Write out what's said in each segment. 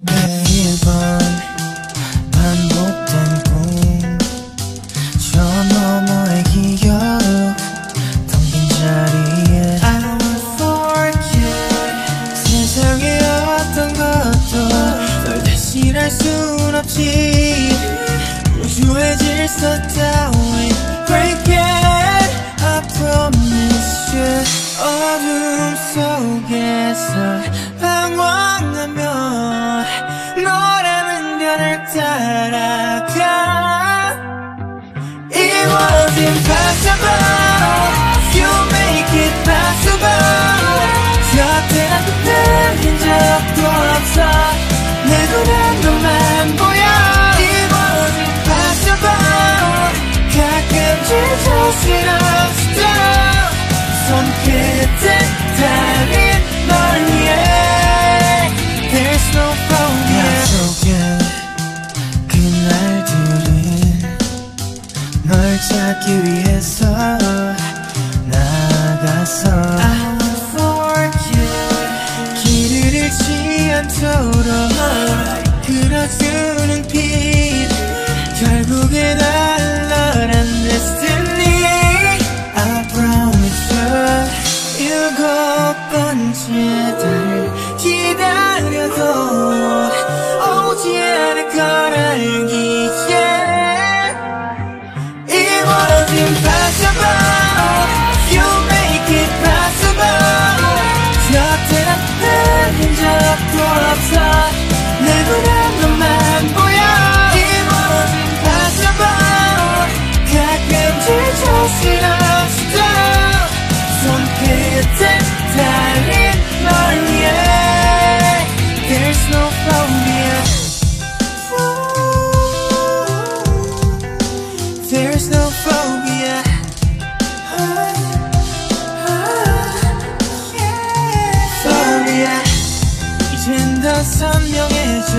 매일 밤 반복된 꿈 저 너머의 기억으로 자리에 I don't wanna forget. 세상에 어떤 것도 널 대신할 순 없지. 우주의 질서 따위 countertop 찾기 위해서 나가서 I look for you. 길을 잃지 않도록 지쳐스러웠어 손끝에 달린 널 위해 There's no phobia There's no phobia Phobia 이젠 더 선명해져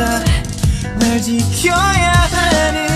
널 지켜야 하는